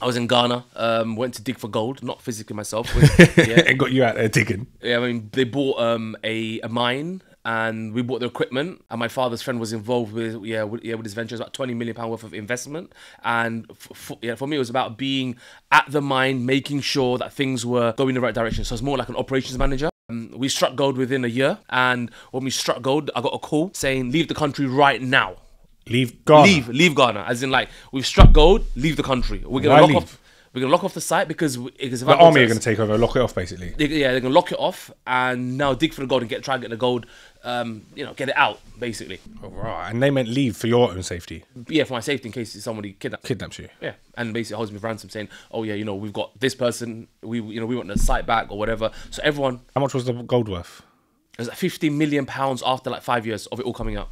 I was in Ghana. Um, went to dig for gold, not physically myself. Yeah, and got you out there digging. yeah. I mean, they bought um a, a mine. And we bought the equipment, and my father's friend was involved with yeah, with, yeah, with his ventures, about twenty million pound worth of investment. And f- f- yeah, for me, it was about being at the mine, making sure that things were going in the right direction. So it's more like an operations manager. Um, we struck gold within a year, and when we struck gold, I got a call saying, "Leave the country right now." Leave Ghana. leave, leave Ghana. As in, like we've struck gold, leave the country. We're gonna Why lock leave? off. We're gonna lock off the site because we- because if The army are going to take over, lock it off, basically. they- yeah, they're gonna lock it off and now dig for the gold and get try and get the gold. Um, you know, get it out basically. Oh, right. And they meant leave for your own safety. Yeah, for my safety in case somebody kidnaps. Kidnaps you. Yeah, and basically holds me for ransom, saying, "Oh yeah, you know, we've got this person. We you know we want the site back or whatever." So everyone How much was the gold worth? it was like 50 million pounds after like five years of it all coming out.